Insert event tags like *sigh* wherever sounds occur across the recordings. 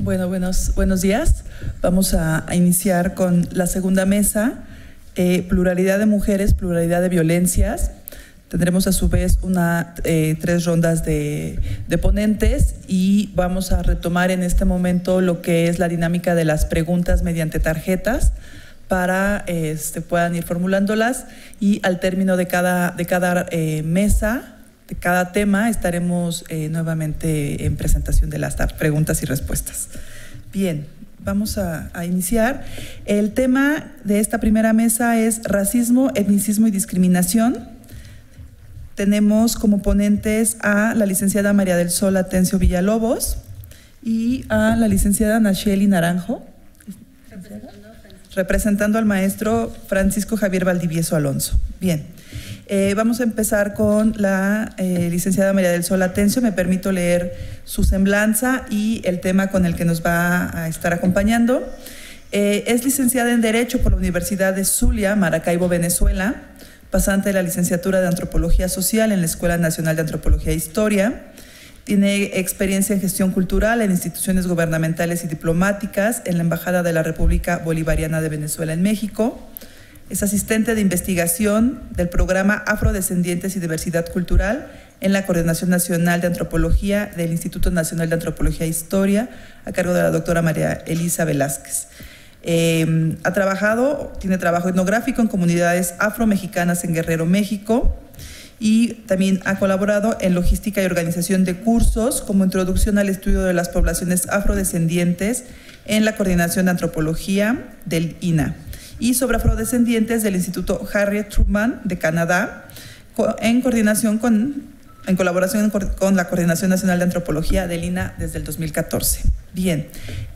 Bueno, buenos, buenos días. Vamos a, iniciar con la segunda mesa, eh, pluralidad de mujeres, pluralidad de violencias. Tendremos a su vez una, eh, tres rondas de, ponentes y vamos a retomar en este momento lo que es la dinámica de las preguntas mediante tarjetas para que este, puedan ir formulándolas y al término de cada, de cada eh, mesa cada tema estaremos eh, nuevamente en presentación de las preguntas y respuestas. Bien, vamos a, iniciar. El tema de esta primera mesa es racismo, etnicismo y discriminación. Tenemos como ponentes a la licenciada María del Sol Atencio Villalobos y a la licenciada Nacheli Naranjo, representando al maestro Francisco Javier Valdivieso Alonso. Bien. Eh, vamos a empezar con la eh, licenciada María del Sol Atencio. Me permito leer su semblanza y el tema con el que nos va a estar acompañando. Eh, es licenciada en Derecho por la Universidad de Zulia, Maracaibo, Venezuela, pasante de la licenciatura de Antropología Social en la Escuela Nacional de Antropología e Historia. Tiene experiencia en gestión cultural en instituciones gubernamentales y diplomáticas en la Embajada de la República Bolivariana de Venezuela en México es asistente de investigación del programa Afrodescendientes y Diversidad Cultural en la Coordinación Nacional de Antropología del Instituto Nacional de Antropología e Historia, a cargo de la doctora María Elisa Velázquez. Eh, ha trabajado, tiene trabajo etnográfico en comunidades afromexicanas en Guerrero, México, y también ha colaborado en logística y organización de cursos como introducción al estudio de las poblaciones afrodescendientes en la Coordinación de Antropología del INA y sobre afrodescendientes del Instituto Harriet Truman de Canadá, en coordinación con en colaboración con la Coordinación Nacional de Antropología del INA desde el 2014. Bien,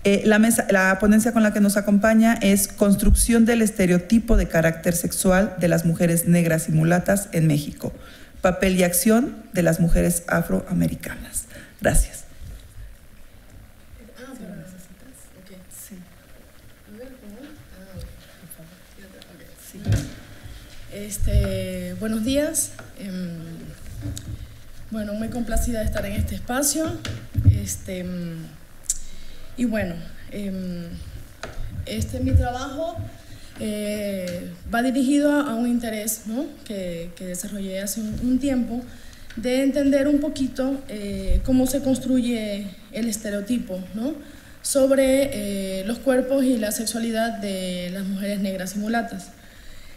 eh, la, mesa, la ponencia con la que nos acompaña es Construcción del estereotipo de carácter sexual de las mujeres negras y mulatas en México, papel y acción de las mujeres afroamericanas. Gracias. Este, buenos días. Em, bueno, muy complacida de estar en este espacio. Este, em, y bueno, em, este mi trabajo eh, va dirigido a, un interés que, desarrollé hace un, tiempo de entender un poquito eh, cómo se construye el estereotipo sobre eh, los cuerpos y la sexualidad de las mujeres negras y mulatas.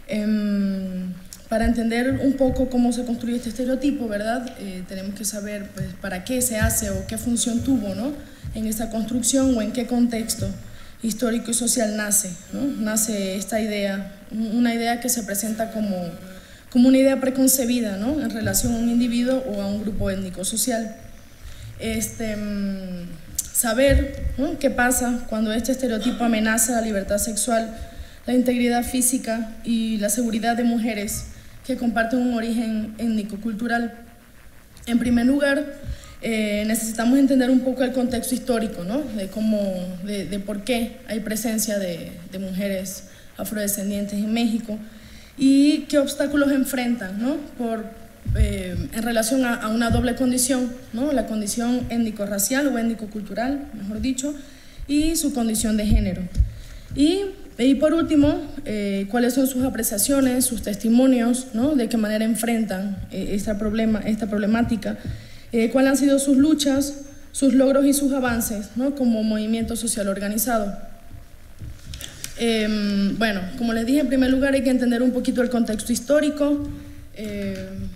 Em, para entender un poco cómo se construye este estereotipo, ¿verdad? Eh, tenemos que saber pues, para qué se hace o qué función tuvo ¿no? en esta construcción o en qué contexto histórico y social nace. ¿no? Nace esta idea, una idea que se presenta como, como una idea preconcebida ¿no? en relación a un individuo o a un grupo étnico-social. Este, mm, saber qué pasa cuando este estereotipo amenaza la libertad sexual la integridad física y la seguridad de mujeres que comparten un origen étnico-cultural. En primer lugar, eh, necesitamos entender un poco el contexto histórico, ¿no? de, cómo, de, por qué hay presencia de, mujeres afrodescendientes en México y qué obstáculos enfrentan ¿no? por, eh, en relación a, a, una doble condición, ¿no? la condición étnico-racial o étnico-cultural, mejor dicho, y su condición de género. Y y por último, eh, cuáles son sus apreciaciones, sus testimonios, ¿no? de qué manera enfrentan eh, esta, problema, esta problemática, eh, cuáles han sido sus luchas, sus logros y sus avances ¿no? como movimiento social organizado. Em, bueno, como les dije, en primer lugar hay que entender un poquito el contexto histórico.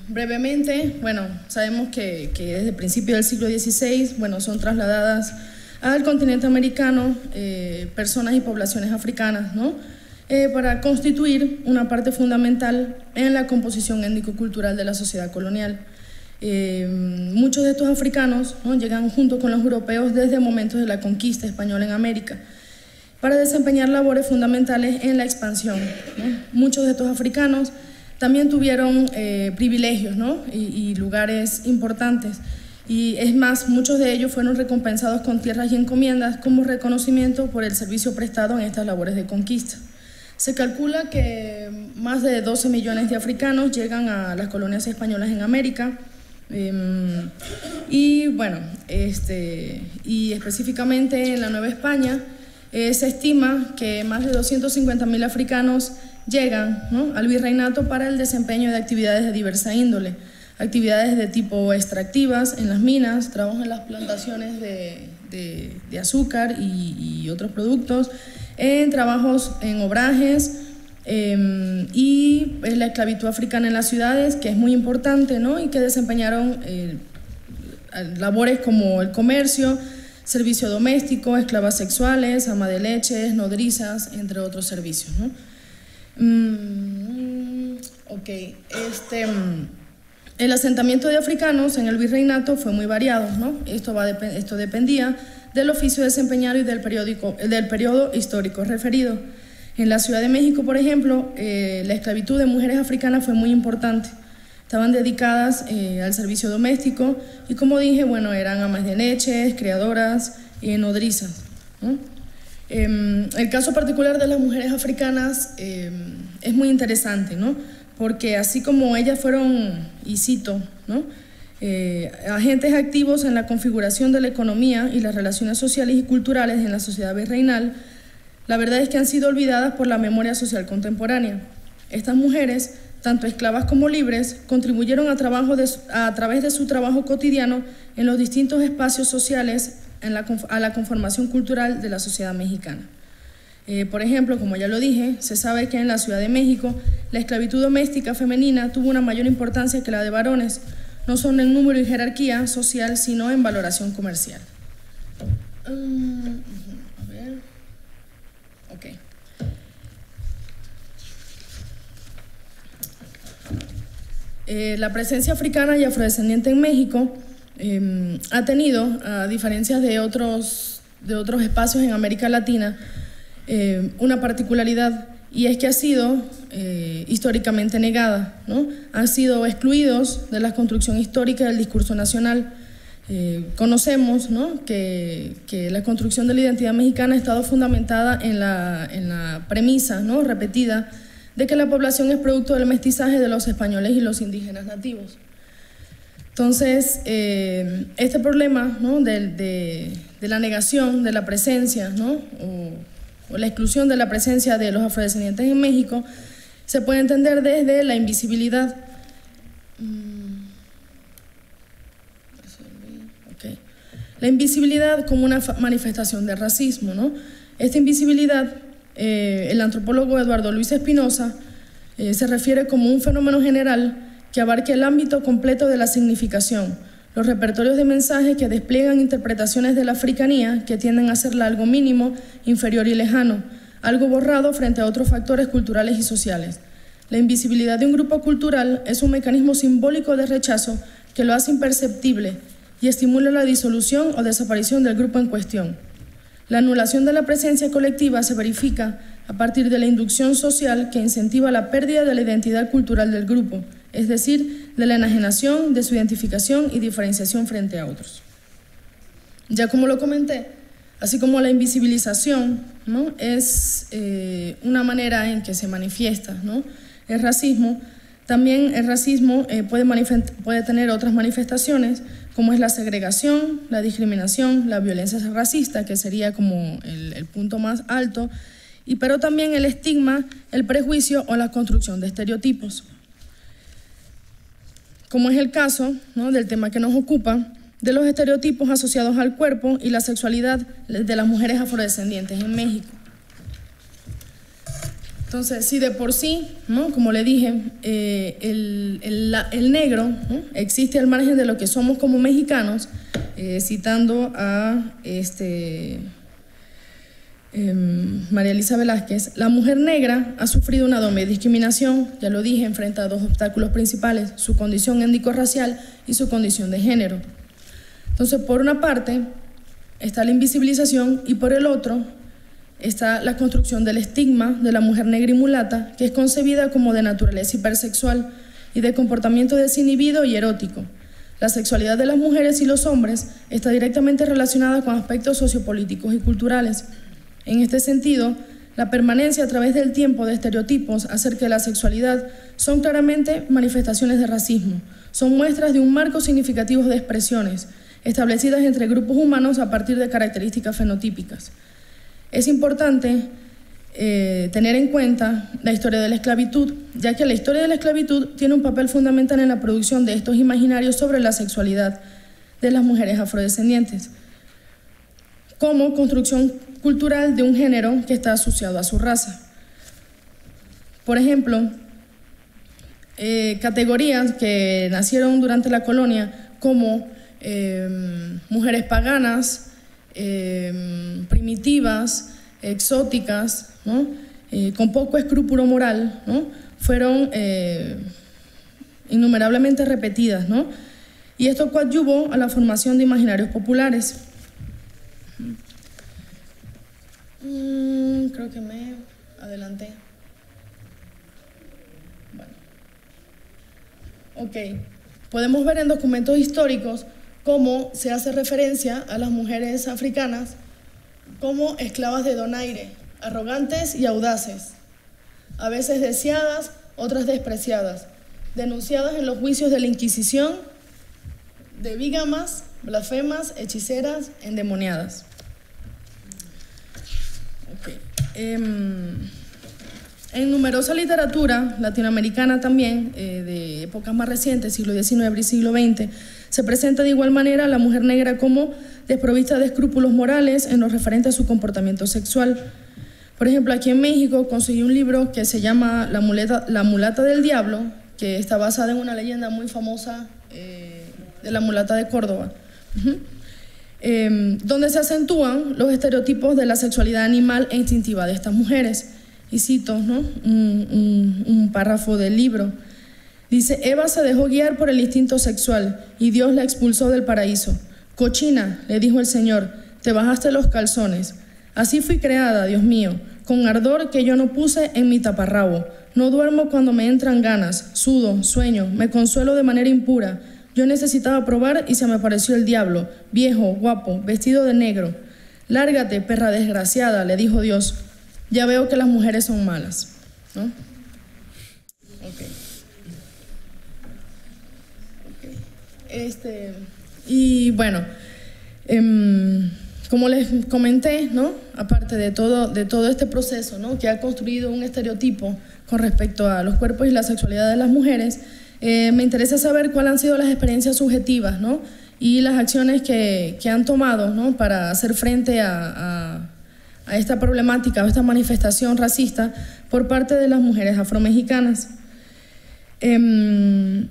brevemente, bueno, sabemos que, que desde el principio del siglo XVI, bueno, son trasladadas al continente americano eh, personas y poblaciones africanas, ¿no? Eh, para constituir una parte fundamental en la composición étnico-cultural de la sociedad colonial. Eh, muchos de estos africanos ¿no? llegan junto con los europeos desde momentos de la conquista española en América para desempeñar labores fundamentales en la expansión. Muchos de estos africanos también tuvieron privilegios ¿no? y, y lugares importantes y es más, muchos de ellos fueron recompensados con tierras y encomiendas como reconocimiento por el servicio prestado en estas labores de conquista. Se calcula que más de 12 millones de africanos llegan a las colonias españolas en América. Em, y bueno, este, y específicamente en la Nueva España eh, se estima que más de 250.000 africanos llegan al virreinato para el desempeño de actividades de diversa índole, actividades de tipo extractivas en las minas, trabajo en las plantaciones de, azúcar y, otros productos, en trabajos en obrajes em, y la esclavitud africana en las ciudades, que es muy importante, ¿no? y que desempeñaron eh, labores como el comercio, servicio doméstico, esclavas sexuales, ama de leches, nodrizas, entre otros servicios. ¿no? Mm, ok, este, el asentamiento de africanos en el virreinato fue muy variado, ¿no? Esto, va esto dependía del oficio desempeñado y del, periódico, periodo histórico referido. En la Ciudad de México, por ejemplo, eh, la esclavitud de mujeres africanas fue muy importante. Estaban dedicadas eh, al servicio doméstico y, como dije, bueno, eran amas de leche, criadoras y nodrizas. ¿no? Em, el caso particular de las mujeres africanas em, es muy interesante, ¿no? Porque así como ellas fueron, y cito, ¿no? Eh, agentes activos en la configuración de la economía y las relaciones sociales y culturales en la sociedad virreinal, la verdad es que han sido olvidadas por la memoria social contemporánea. Estas mujeres, tanto esclavas como libres, contribuyeron a, trabajo a través de su trabajo cotidiano en los distintos espacios sociales a la conformación cultural de la sociedad mexicana. Eh, por ejemplo, como ya lo dije, se sabe que en la Ciudad de México la esclavitud doméstica femenina tuvo una mayor importancia que la de varones, no solo en número y jerarquía social, sino en valoración comercial. A ver. Eh, la presencia africana y afrodescendiente en México Em, ha tenido, a diferencia de otros, de otros espacios en América Latina, em, una particularidad y es que ha sido eh, históricamente negada, ¿no? han sido excluidos de la construcción histórica del discurso nacional. Eh, conocemos ¿no? que, que, la construcción de la identidad mexicana ha estado fundamentada en la, en la premisa ¿no? repetida de que la población es producto del mestizaje de los españoles y los indígenas nativos. Entonces, eh, este problema de, la negación de la presencia ¿no? o, la exclusión de la presencia de los afrodescendientes en México se puede entender desde la invisibilidad. Mm. La invisibilidad como una manifestación de racismo. ¿no? Esta invisibilidad, eh, el antropólogo Eduardo Luis Espinosa eh, se refiere como un fenómeno general que abarque el ámbito completo de la significación, los repertorios de mensajes que despliegan interpretaciones de la africanía que tienden a hacerla algo mínimo, inferior y lejano, algo borrado frente a otros factores culturales y sociales. La invisibilidad de un grupo cultural es un mecanismo simbólico de rechazo que lo hace imperceptible y estimula la disolución o desaparición del grupo en cuestión. La anulación de la presencia colectiva se verifica a partir de la inducción social que incentiva la pérdida de la identidad cultural del grupo, es decir, de la enajenación, de su identificación y diferenciación frente a otros. Ya como lo comenté, así como la invisibilización ¿no? es eh, una manera en que se manifiesta ¿no? el racismo, también el racismo eh, puede, puede tener otras manifestaciones, como es la segregación, la discriminación, la violencia racista, que sería como el, el punto más alto, y, pero también el estigma, el prejuicio o la construcción de estereotipos como es el caso del tema que nos ocupa, de los estereotipos asociados al cuerpo y la sexualidad de las mujeres afrodescendientes en México. Entonces, si de por sí, como le dije, eh, el, negro existe al margen de lo que somos como mexicanos, eh, citando a este, Em, María Elisa Velázquez, la mujer negra ha sufrido una doble discriminación, ya lo dije, enfrenta a dos obstáculos principales, su condición étnico-racial y su condición de género. Entonces, por una parte está la invisibilización y por el otro está la construcción del estigma de la mujer negra y mulata, que es concebida como de naturaleza hipersexual y de comportamiento desinhibido y erótico. La sexualidad de las mujeres y los hombres está directamente relacionada con aspectos sociopolíticos y culturales en este sentido, la permanencia a través del tiempo de estereotipos acerca de la sexualidad son claramente manifestaciones de racismo, son muestras de un marco significativo de expresiones establecidas entre grupos humanos a partir de características fenotípicas. Es importante eh, tener en cuenta la historia de la esclavitud, ya que la historia de la esclavitud tiene un papel fundamental en la producción de estos imaginarios sobre la sexualidad de las mujeres afrodescendientes, como construcción cultural de un género que está asociado a su raza. Por ejemplo, eh, categorías que nacieron durante la colonia como em, mujeres paganas, em, primitivas, exóticas, eh, con poco escrúpulo moral, fueron eh, innumerablemente repetidas. Y esto coadyuvó a la formación de imaginarios populares. Mm, creo que me adelanté. Bueno. Ok. Podemos ver en documentos históricos cómo se hace referencia a las mujeres africanas como esclavas de donaire, arrogantes y audaces, a veces deseadas, otras despreciadas, denunciadas en los juicios de la Inquisición de vígamas, blasfemas, hechiceras, endemoniadas. Em, en numerosa literatura latinoamericana también, eh, de épocas más recientes, siglo XIX y siglo XX, se presenta de igual manera a la mujer negra como desprovista de escrúpulos morales en lo referente a su comportamiento sexual. Por ejemplo, aquí en México conseguí un libro que se llama La, muleta, la mulata del diablo, que está basada en una leyenda muy famosa eh, de la mulata de Córdoba. Em, donde se acentúan los estereotipos de la sexualidad animal e instintiva de estas mujeres. Y cito un, párrafo del libro. Dice, Eva se dejó guiar por el instinto sexual y Dios la expulsó del paraíso. Cochina, le dijo el Señor, te bajaste los calzones. Así fui creada, Dios mío, con ardor que yo no puse en mi taparrabo. No duermo cuando me entran ganas, sudo, sueño, me consuelo de manera impura yo necesitaba probar y se me apareció el diablo, viejo, guapo, vestido de negro. Lárgate, perra desgraciada, le dijo Dios. Ya veo que las mujeres son malas. ¿No? Este, y bueno, em, como les comenté, ¿no? aparte de todo, de todo este proceso ¿no? que ha construido un estereotipo con respecto a los cuerpos y la sexualidad de las mujeres, eh, me interesa saber cuáles han sido las experiencias subjetivas ¿no? y las acciones que, que han tomado ¿no? para hacer frente a, a, esta problemática a esta manifestación racista por parte de las mujeres afromexicanas. Em,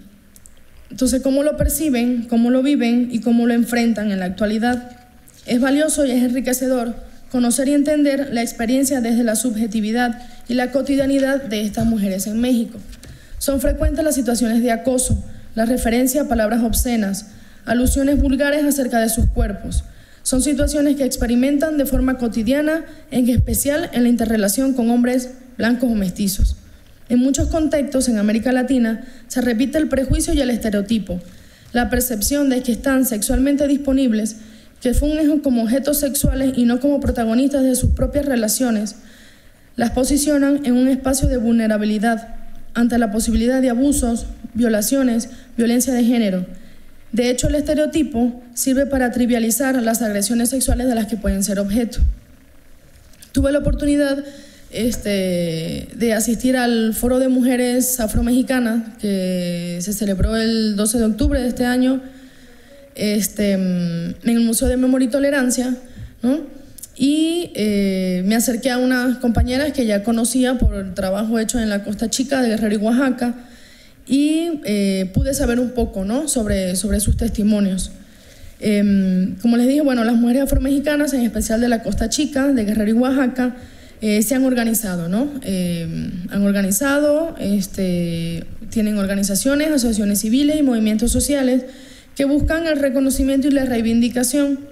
entonces, ¿cómo lo perciben, cómo lo viven y cómo lo enfrentan en la actualidad? Es valioso y es enriquecedor conocer y entender la experiencia desde la subjetividad y la cotidianidad de estas mujeres en México. Son frecuentes las situaciones de acoso, la referencia a palabras obscenas, alusiones vulgares acerca de sus cuerpos. Son situaciones que experimentan de forma cotidiana, en especial en la interrelación con hombres blancos o mestizos. En muchos contextos en América Latina se repite el prejuicio y el estereotipo, la percepción de que están sexualmente disponibles, que fungen como objetos sexuales y no como protagonistas de sus propias relaciones, las posicionan en un espacio de vulnerabilidad, ante la posibilidad de abusos, violaciones, violencia de género. De hecho, el estereotipo sirve para trivializar las agresiones sexuales de las que pueden ser objeto. Tuve la oportunidad este, de asistir al Foro de Mujeres Afromexicanas que se celebró el 12 de octubre de este año este, en el Museo de Memoria y Tolerancia, ¿no? Y eh, me acerqué a unas compañeras que ya conocía por el trabajo hecho en la Costa Chica de Guerrero y Oaxaca y eh, pude saber un poco ¿no? sobre, sobre sus testimonios. Em, como les dije, bueno, las mujeres afromexicanas, en especial de la Costa Chica, de Guerrero y Oaxaca, eh, se han organizado, ¿no? Em, han organizado, este, tienen organizaciones, asociaciones civiles y movimientos sociales que buscan el reconocimiento y la reivindicación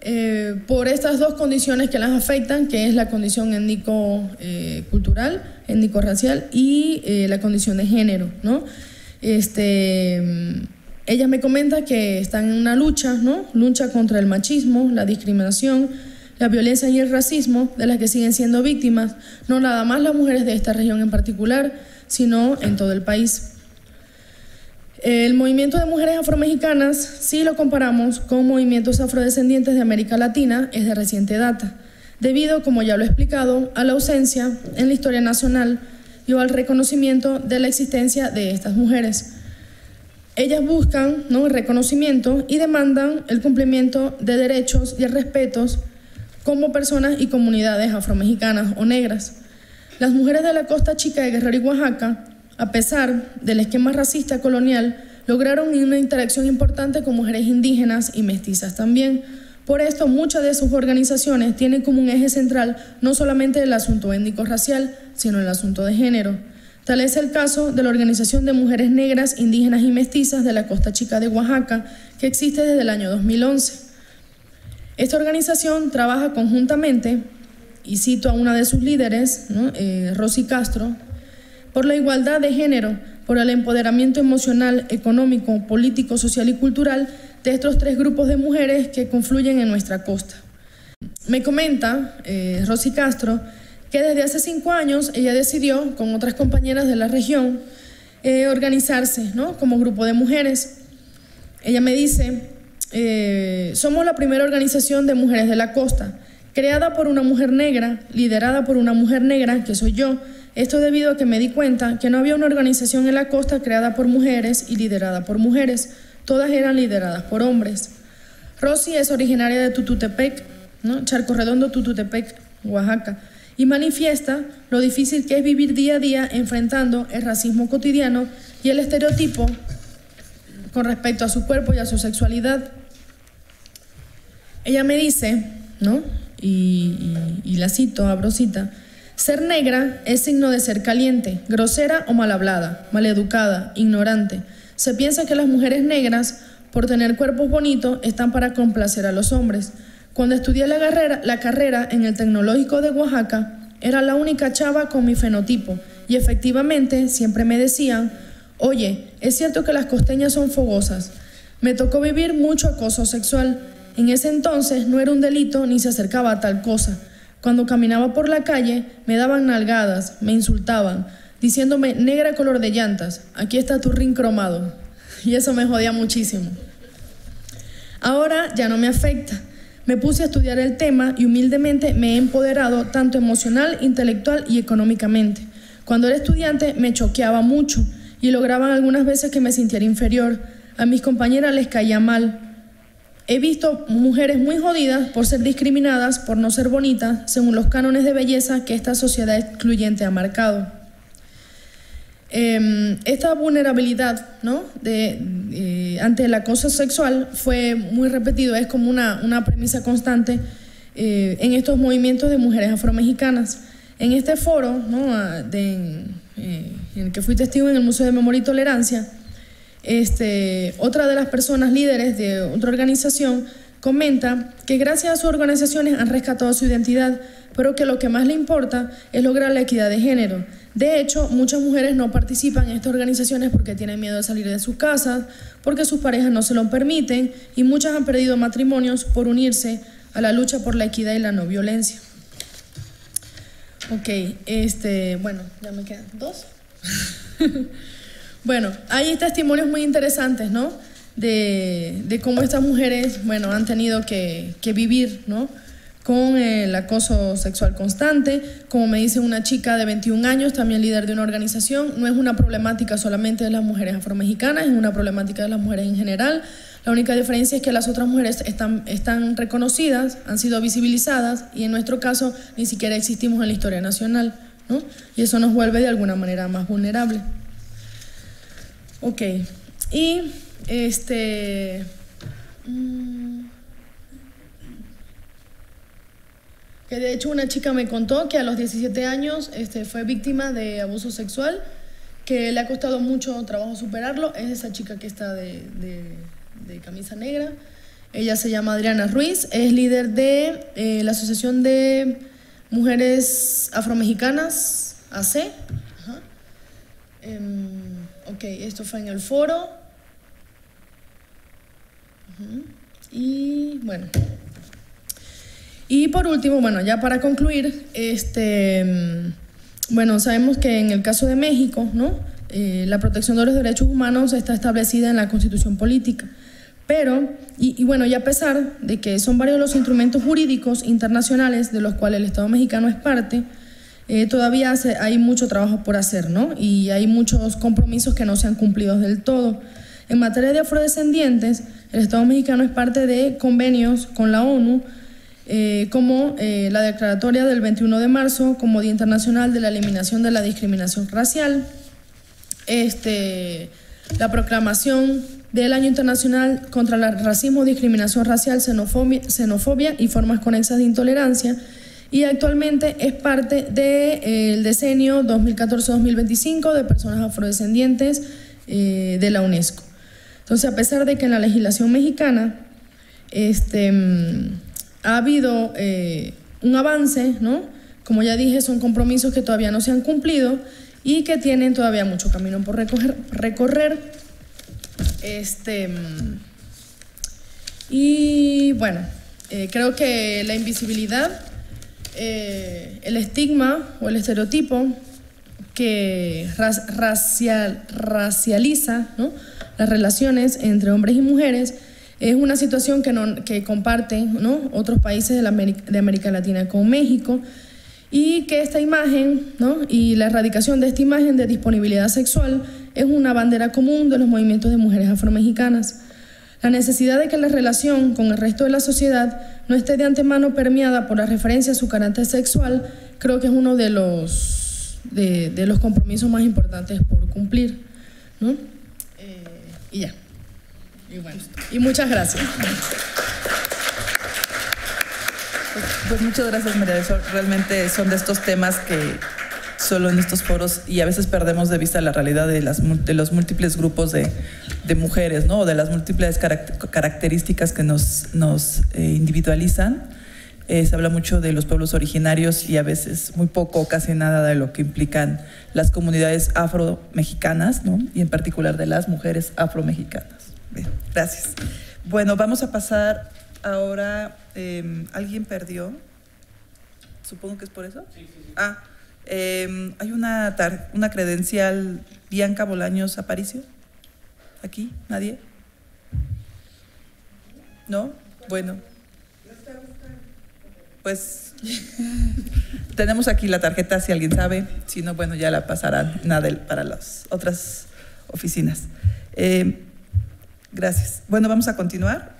Eh, por estas dos condiciones que las afectan, que es la condición étnico-cultural, eh, étnico-racial y eh, la condición de género. ¿no? Este, ella me comenta que están en una lucha, ¿no? lucha contra el machismo, la discriminación, la violencia y el racismo de las que siguen siendo víctimas, no nada más las mujeres de esta región en particular, sino en todo el país. El movimiento de mujeres afromexicanas, si lo comparamos con movimientos afrodescendientes de América Latina, es de reciente data, debido, como ya lo he explicado, a la ausencia en la historia nacional y al reconocimiento de la existencia de estas mujeres. Ellas buscan ¿no? el reconocimiento y demandan el cumplimiento de derechos y el respeto como personas y comunidades afromexicanas o negras. Las mujeres de la costa chica de Guerrero y Oaxaca a pesar del esquema racista colonial, lograron una interacción importante con mujeres indígenas y mestizas también. Por esto, muchas de sus organizaciones tienen como un eje central no solamente el asunto étnico-racial, sino el asunto de género. Tal es el caso de la Organización de Mujeres Negras, Indígenas y Mestizas de la Costa Chica de Oaxaca, que existe desde el año 2011. Esta organización trabaja conjuntamente, y cito a una de sus líderes, eh, Rosy Castro, por la igualdad de género, por el empoderamiento emocional, económico, político, social y cultural de estos tres grupos de mujeres que confluyen en nuestra costa. Me comenta eh, Rosy Castro que desde hace cinco años ella decidió, con otras compañeras de la región, eh, organizarse ¿no? como grupo de mujeres. Ella me dice, eh, somos la primera organización de mujeres de la costa, creada por una mujer negra, liderada por una mujer negra, que soy yo, esto debido a que me di cuenta que no había una organización en la costa creada por mujeres y liderada por mujeres. Todas eran lideradas por hombres. Rosy es originaria de Tututepec. Charco Redondo, Tututepec, Oaxaca, y manifiesta lo difícil que es vivir día a día enfrentando el racismo cotidiano y el estereotipo con respecto a su cuerpo y a su sexualidad. Ella me dice, ¿no? Y, y la cito, abro cita, ser negra es signo de ser caliente, grosera o mal hablada, maleducada, ignorante. Se piensa que las mujeres negras, por tener cuerpos bonitos, están para complacer a los hombres. Cuando estudié la carrera, la carrera en el Tecnológico de Oaxaca, era la única chava con mi fenotipo y efectivamente siempre me decían, oye, es cierto que las costeñas son fogosas. Me tocó vivir mucho acoso sexual. En ese entonces no era un delito ni se acercaba a tal cosa. Cuando caminaba por la calle, me daban nalgadas, me insultaban, diciéndome negra color de llantas, aquí está tu ring cromado. Y eso me jodía muchísimo. Ahora ya no me afecta. Me puse a estudiar el tema y humildemente me he empoderado tanto emocional, intelectual y económicamente. Cuando era estudiante me choqueaba mucho y lograban algunas veces que me sintiera inferior. A mis compañeras les caía mal, He visto mujeres muy jodidas por ser discriminadas, por no ser bonitas, según los cánones de belleza que esta sociedad excluyente ha marcado. Em, esta vulnerabilidad ¿no? de, eh, ante el acoso sexual fue muy repetido, es como una, una premisa constante eh, en estos movimientos de mujeres afromexicanas. En este foro ¿no? de, eh, en el que fui testigo en el Museo de Memoria y Tolerancia, este, otra de las personas líderes de otra organización comenta que gracias a sus organizaciones han rescatado su identidad, pero que lo que más le importa es lograr la equidad de género. De hecho, muchas mujeres no participan en estas organizaciones porque tienen miedo de salir de sus casas, porque sus parejas no se lo permiten y muchas han perdido matrimonios por unirse a la lucha por la equidad y la no violencia. Ok, este, bueno, ya me quedan dos. *laughs* Bueno, hay testimonios muy interesantes, ¿no? De, cómo estas mujeres, bueno, han tenido que, vivir, ¿no? Con el acoso sexual constante, como me dice una chica de 21 años, también líder de una organización, no es una problemática solamente de las mujeres afromexicanas, es una problemática de las mujeres en general. La única diferencia es que las otras mujeres están, reconocidas, han sido visibilizadas y en nuestro caso ni siquiera existimos en la historia nacional, ¿no? Y eso nos vuelve de alguna manera más vulnerables. Ok. Y este. Mm, que de hecho una chica me contó que a los 17 años este, fue víctima de abuso sexual, que le ha costado mucho trabajo superarlo. Es esa chica que está de, de, camisa negra. Ella se llama Adriana Ruiz, es líder de eh, la Asociación de Mujeres Afromexicanas, AC. Ok, esto fue en el foro. Y bueno. Y por último, bueno, ya para concluir, este, mm, bueno, sabemos que en el caso de México, ¿no? Eh, la protección de los derechos humanos está establecida en la Constitución Política. Pero, y, bueno, y a pesar de que son varios los instrumentos jurídicos internacionales de los cuales el Estado mexicano es parte, eh, todavía hay mucho trabajo por hacer, ¿no? Y hay muchos compromisos que no se han cumplido del todo. En materia de afrodescendientes, el Estado mexicano es parte de convenios con la ONU, eh, como eh, la declaratoria del 21 de marzo como Día Internacional de la Eliminación de la Discriminación Racial, este, la proclamación del Año Internacional contra el Racismo, Discriminación Racial, xenofobia, xenofobia y formas conexas de intolerancia, y actualmente es parte del de, eh, decenio 2014-2025 de personas afrodescendientes de la UNESCO. Entonces, a pesar de que en la legislación mexicana este, mm, ha habido eh, un avance, ¿no? Como ya dije, son compromisos que todavía no se han cumplido y que tienen todavía mucho camino por recorrer. recorrer. Este, mm, y bueno, eh, creo que la invisibilidad, eh, el estigma o el estereotipo que racial, racializa las relaciones entre hombres y mujeres, es una situación que, no, que comparten otros países de, América, de América Latina con México y que esta imagen y la erradicación de esta imagen de disponibilidad sexual es una bandera común de los movimientos de mujeres afromexicanas. La necesidad de que la relación con el resto de la sociedad no esté de antemano permeada por la referencia a su carácter sexual, creo que es uno de los, de, los compromisos más importantes por cumplir. ¿no? Y ya. Y bueno, y muchas gracias. Pues, pues, muchas gracias, María. realmente son de estos temas que solo en estos foros y a veces perdemos de vista la realidad de, las, de los múltiples grupos de, de mujeres, ¿no? de las múltiples características que nos, nos eh, individualizan. Eh, se habla mucho de los pueblos originarios y a veces muy poco, casi nada de lo que implican las comunidades afro-mexicanas, ¿no? y en particular de las mujeres afro-mexicanas. gracias. Bueno, vamos a pasar ahora. Em, ¿Alguien perdió? Supongo que es por eso. Sí, sí, sí. Ah, em, hay una, una credencial Bianca Bolaños Aparicio. ¿Aquí? ¿Nadie? ¿No? Bueno pues *laughs* tenemos aquí la tarjeta si alguien sabe, si no, bueno, ya la pasarán nada para las otras oficinas. Eh, gracias. Bueno, vamos a continuar.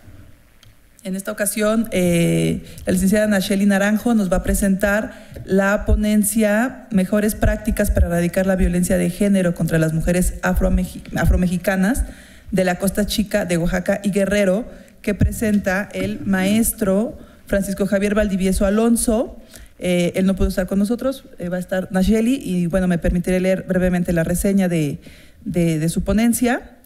En esta ocasión, eh, la licenciada Nacheli Naranjo nos va a presentar la ponencia Mejores prácticas para erradicar la violencia de género contra las mujeres afromexicanas de la Costa Chica de Oaxaca y Guerrero, que presenta el maestro Francisco Javier Valdivieso Alonso. Eh, él no pudo estar con nosotros, eh, va a estar Nacheli y bueno, me permitiré leer brevemente la reseña de, su ponencia.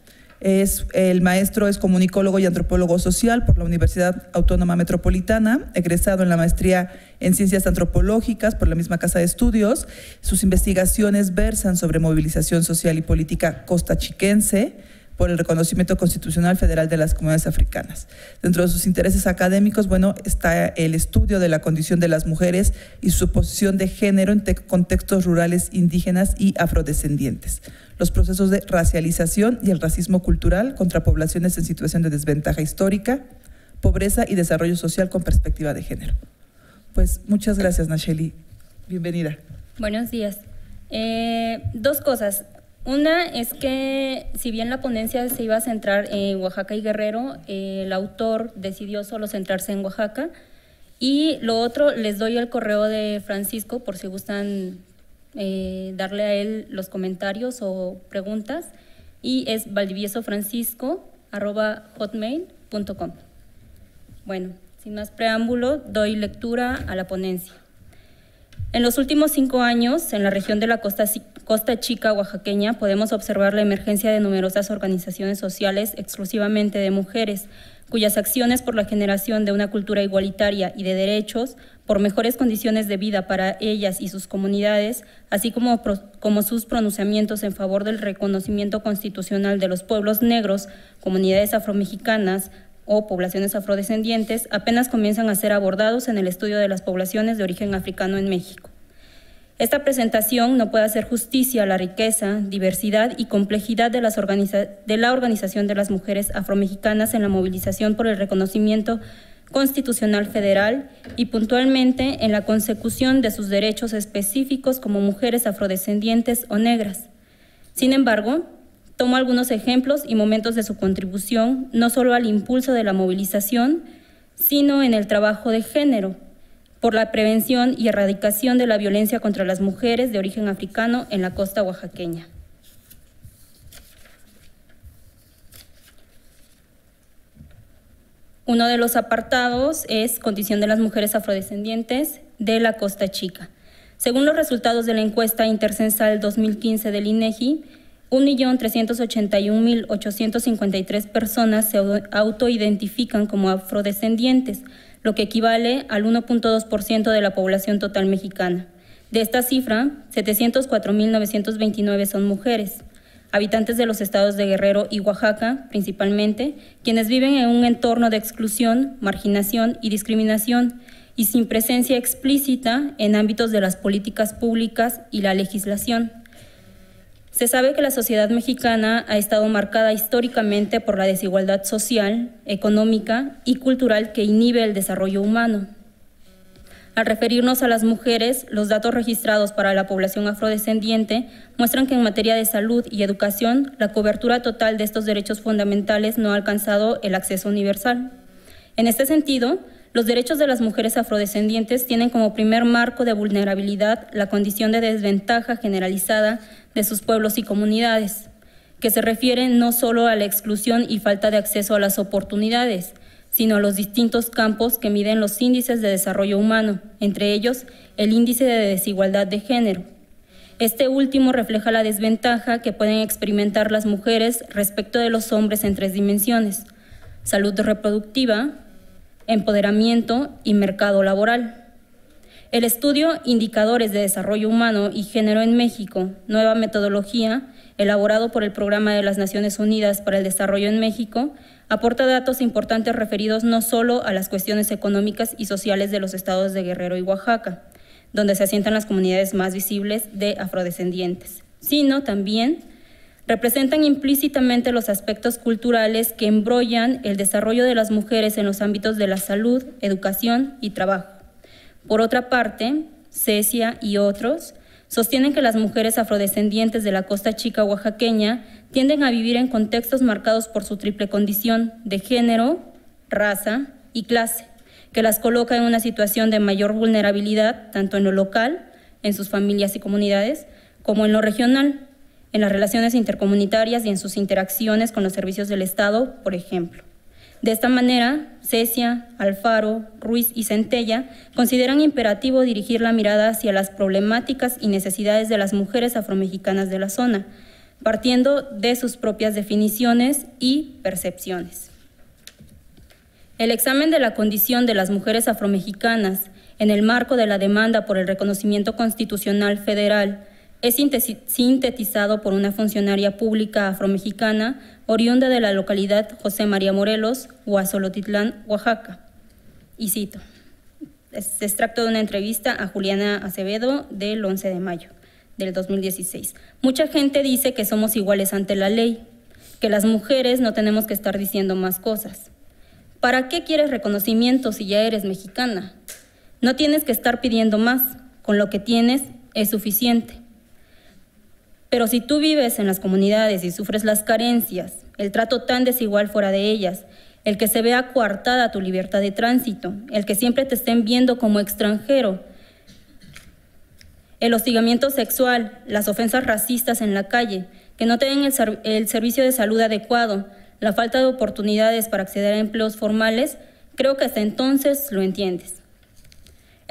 Es, el maestro es comunicólogo y antropólogo social por la Universidad Autónoma Metropolitana, egresado en la maestría en Ciencias Antropológicas por la misma Casa de Estudios. Sus investigaciones versan sobre movilización social y política costachiquense, por el reconocimiento constitucional federal de las comunidades africanas. Dentro de sus intereses académicos, bueno, está el estudio de la condición de las mujeres y su posición de género en contextos rurales indígenas y afrodescendientes, los procesos de racialización y el racismo cultural contra poblaciones en situación de desventaja histórica, pobreza y desarrollo social con perspectiva de género. Pues muchas gracias, Nacheli. Bienvenida. Buenos días. Eh, dos cosas. Una es que si bien la ponencia se iba a centrar en Oaxaca y Guerrero, el autor decidió solo centrarse en Oaxaca. Y lo otro, les doy el correo de Francisco por si gustan eh, darle a él los comentarios o preguntas. Y es valdiviesofrancisco.hotmail.com. Bueno, sin más preámbulo, doy lectura a la ponencia. En los últimos cinco años, en la región de la costa, Chica oaxaqueña, podemos observar la emergencia de numerosas organizaciones sociales exclusivamente de mujeres, cuyas acciones por la generación de una cultura igualitaria y de derechos, por mejores condiciones de vida para ellas y sus comunidades, así como, como sus pronunciamientos en favor del reconocimiento constitucional de los pueblos negros, comunidades afromexicanas, o poblaciones afrodescendientes apenas comienzan a ser abordados en el estudio de las poblaciones de origen africano en México. Esta presentación no puede hacer justicia a la riqueza, diversidad y complejidad de, la organización de las mujeres afromexicanas en la movilización por el reconocimiento constitucional federal y puntualmente en la consecución de sus derechos específicos como mujeres afrodescendientes o negras. Sin embargo, tomo algunos ejemplos y momentos de su contribución, no solo al impulso de la movilización, sino en el trabajo de género, por la prevención y erradicación de la violencia contra las mujeres de origen africano en la costa oaxaqueña. Uno de los apartados es condición de las mujeres afrodescendientes de la Costa Chica. Según los resultados de la encuesta intercensal 2015 del INEGI, 1.381.853 personas se autoidentifican como afrodescendientes, lo que equivale al 1.2% de la población total mexicana. De esta cifra, 704.929 son mujeres, habitantes de los estados de Guerrero y Oaxaca principalmente, quienes viven en un entorno de exclusión, marginación y discriminación y sin presencia explícita en ámbitos de las políticas públicas y la legislación. Se sabe que la sociedad mexicana ha estado marcada históricamente por la desigualdad social, económica y cultural que inhibe el desarrollo humano. Al referirnos a las mujeres, los datos registrados para la población afrodescendiente muestran que en materia de salud y educación, la cobertura total de estos derechos fundamentales no ha alcanzado el acceso universal. En este sentido, los derechos de las mujeres afrodescendientes tienen como primer marco de vulnerabilidad la condición de desventaja generalizada de sus pueblos y comunidades, que se refiere no solo a la exclusión y falta de acceso a las oportunidades, sino a los distintos campos que miden los índices de desarrollo humano, entre ellos el índice de desigualdad de género. Este último refleja la desventaja que pueden experimentar las mujeres respecto de los hombres en tres dimensiones, salud reproductiva, empoderamiento y mercado laboral. El estudio Indicadores de Desarrollo Humano y Género en México, nueva metodología, elaborado por el Programa de las Naciones Unidas para el Desarrollo en México, aporta datos importantes referidos no solo a las cuestiones económicas y sociales de los estados de Guerrero y Oaxaca, donde se asientan las comunidades más visibles de afrodescendientes, sino también representan implícitamente los aspectos culturales que embrollan el desarrollo de las mujeres en los ámbitos de la salud, educación y trabajo. Por otra parte, Cecia y otros sostienen que las mujeres afrodescendientes de la costa chica oaxaqueña tienden a vivir en contextos marcados por su triple condición de género, raza y clase, que las coloca en una situación de mayor vulnerabilidad tanto en lo local, en sus familias y comunidades, como en lo regional, en las relaciones intercomunitarias y en sus interacciones con los servicios del Estado, por ejemplo. De esta manera, Cecia, Alfaro, Ruiz y Centella consideran imperativo dirigir la mirada hacia las problemáticas y necesidades de las mujeres afromexicanas de la zona, partiendo de sus propias definiciones y percepciones. El examen de la condición de las mujeres afromexicanas en el marco de la demanda por el reconocimiento constitucional federal es sintetizado por una funcionaria pública afromexicana oriunda de la localidad José María Morelos, Huazolotitlán, Oaxaca. Y cito, es extracto de una entrevista a Juliana Acevedo del 11 de mayo del 2016. Mucha gente dice que somos iguales ante la ley, que las mujeres no tenemos que estar diciendo más cosas. ¿Para qué quieres reconocimiento si ya eres mexicana? No tienes que estar pidiendo más, con lo que tienes es suficiente. Pero si tú vives en las comunidades y sufres las carencias, el trato tan desigual fuera de ellas, el que se vea coartada tu libertad de tránsito, el que siempre te estén viendo como extranjero, el hostigamiento sexual, las ofensas racistas en la calle, que no te den el, el servicio de salud adecuado, la falta de oportunidades para acceder a empleos formales, creo que hasta entonces lo entiendes.